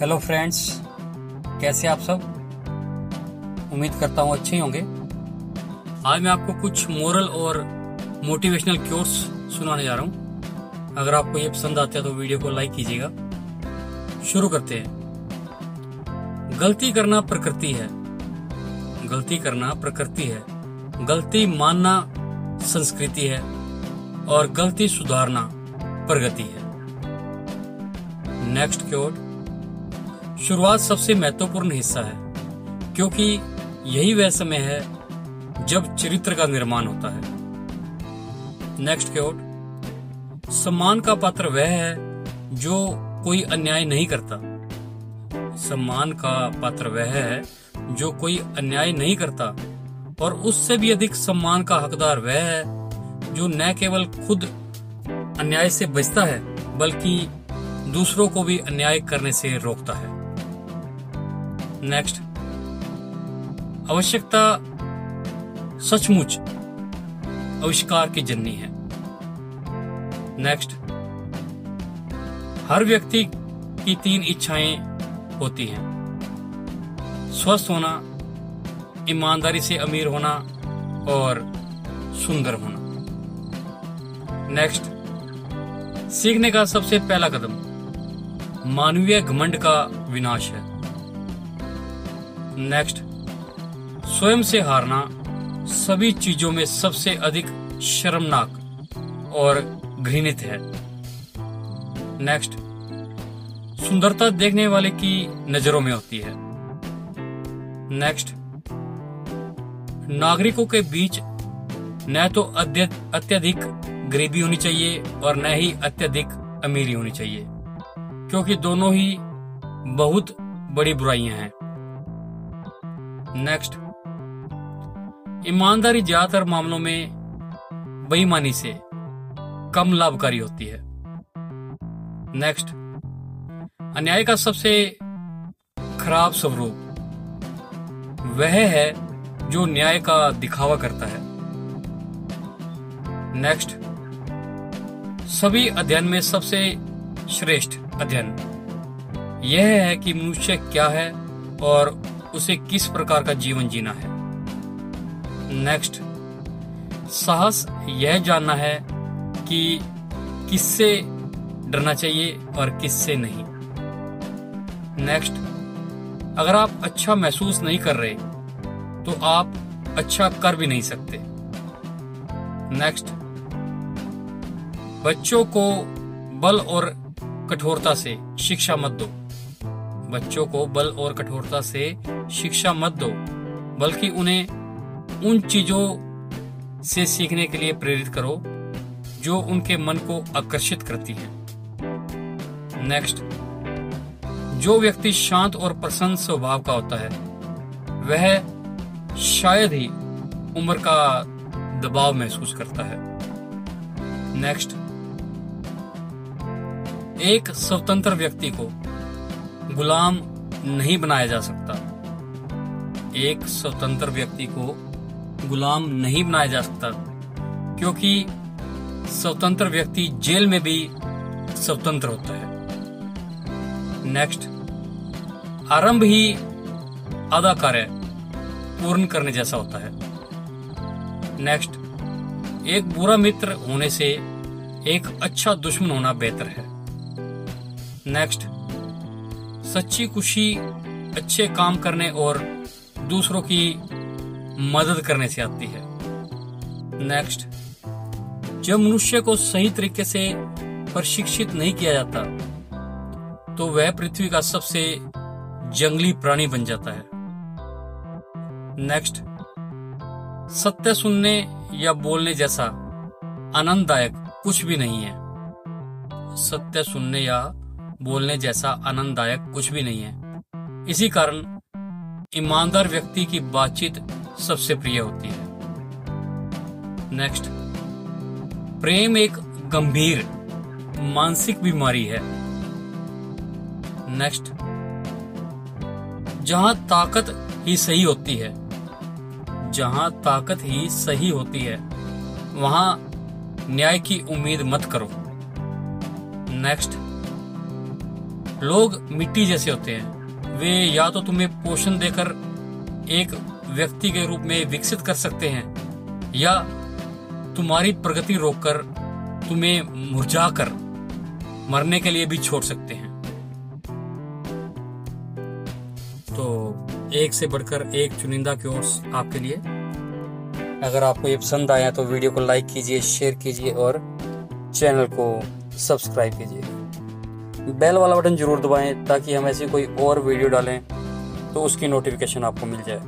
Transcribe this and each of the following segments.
Hello friends कैसे आप सब? उम्मीद करता हूँ अच्छे होंगे। आज मैं आपको कुछ मोरल और मोटिवेशनल क्योर्स सुनाने जा रहा हूँ। अगर आपको ये पसंद आते हैं तो वीडियो को लाइक कीजिएगा। शुरू करते हैं। गलती करना प्रकृति है। गलती करना प्रकृति है। गलती मानना संस्कृति है और गलती सुधारना प्रगति है। नेक्स्ट क्योट शुरुआत सबसे महत्वपूर्ण हिस्सा है, क्योंकि यही वह समय है जब चरित्र का निर्माण होता है। नेक्स्ट क्योट सम्मान का पात्र वह है जो कोई अन्याय नहीं करता। सम्मान का पात्र वह है जो कोई अन्याय नहीं करता, और उससे भी अधिक सम्मान का हकदार वह है जो न केवल खुद अन्याय से बचता है, बल्कि दूसरों को भी अन्याय करने से रोकता है। नेक्स्ट आवश्यकता सचमुच आविष्कार की जननी है। नेक्स्ट हर व्यक्ति की तीन इच्छाएँ होती हैं। स्वस्थ होना, ईमानदारी से अमीर होना और सुंदर होना। नेक्स्ट सीखने का सबसे पहला कदम मानवीय घमंड का विनाश है। नेक्स्ट स्वयं से हारना सभी चीज़ों में सबसे अधिक शर्मनाक और घृणित है। नेक्स्ट सुंदरता देखने वाले की नज़रों में होती है। नेक्स्ट नागरिकों के बीच न तो अत्यधिक गरीबी होनी चाहिए और न ही अत्यधिक अमीरी होनी चाहिए, क्योंकि दोनों ही बहुत बड़ी बुराइयाँ हैं। नेक्स्ट ईमानदारी ज़्यादातर मामलों में बेईमानी से कम लाभकारी होती है। नेक्स्ट अन्याय का सबसे खराब स्वरूप वह है जो न्याय का दिखावा करता है। नेक्स्ट सभी अध्ययन में सबसे श्रेष्ठ अध्ययन यह है कि मनुष्य क्या है और उसे किस प्रकार का जीवन जीना है? नेक्स्ट साहस यह जानना है कि किससे डरना चाहिए और किससे नहीं। नेक्स्ट अगर आप अच्छा महसूस नहीं कर रहे तो आप अच्छा कर भी नहीं सकते। नेक्स्ट बच्चों को बल और कठोरता से शिक्षा मत दो। बच्चों को बल और कठोरता से शिक्षा मत दो, बल्कि उन्हें उन चीज़ों से सीखने के लिए प्रेरित करो, जो उनके मन को आकर्षित करती है। नेक्स्ट जो व्यक्ति शांत और प्रसन्न स्वभाव का होता है, वह शायद ही उम्र का दबाव महसूस करता है। नेक्स्ट एक स्वतंत्र व्यक्ति को गुलाम नहीं बनाया जा सकता। एक स्वतंत्र व्यक्ति को गुलाम नहीं बनाया जा सकता, क्योंकि स्वतंत्र व्यक्ति जेल में भी स्वतंत्र होता है। नेक्स्ट आरंभ ही आधा कार्य पूर्ण करने जैसा होता है। नेक्स्ट एक बुरा मित्र होने से एक अच्छा दुश्मन होना बेहतर है। नेक्स्ट सच्ची खुशी अच्छे काम करने और दूसरों की मदद करने से आती है। नेक्स्ट जब मनुष्य को सही तरीके से प्रशिक्षित नहीं किया जाता तो वह पृथ्वी का सबसे जंगली प्राणी बन जाता है। नेक्स्ट सत्य सुनने या बोलने जैसा आनंददायक कुछ भी नहीं है। सत्य सुनने या बोलने जैसा आनंददायक कुछ भी नहीं है। इसी कारण ईमानदार व्यक्ति की बातचीत सबसे प्रिय होती है। नेक्स्ट प्रेम एक गंभीर, मानसिक बीमारी है। नेक्स्ट जहाँ ताकत ही सही होती है, जहाँ ताकत ही सही होती है, वहाँ न्याय की उम्मीद मत करो। नेक्स्ट लोग मिट्टी जैसे होते हैं। वे या तो तुम्हें पोषण देकर एक व्यक्ति के रूप में विकसित कर सकते हैं, या तुम्हारी प्रगति रोककर तुम्हें मुरझाकर मरने के लिए भी छोड़ सकते हैं। तो एक से बढ़कर एक चुनिंदा कोर्स आपके लिए। अगर आपको ये पसंद आया तो वीडियो को लाइक कीजिए, शेयर कीजिए और चैनल को सब्सक्राइब कीजिए। बेल वाला बटन ज़रूर दबाएँ ताकि हम ऐसी कोई और वीडियो डालें तो उसकी नोटिफिकेशन आपको मिल जाए।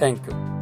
Thank you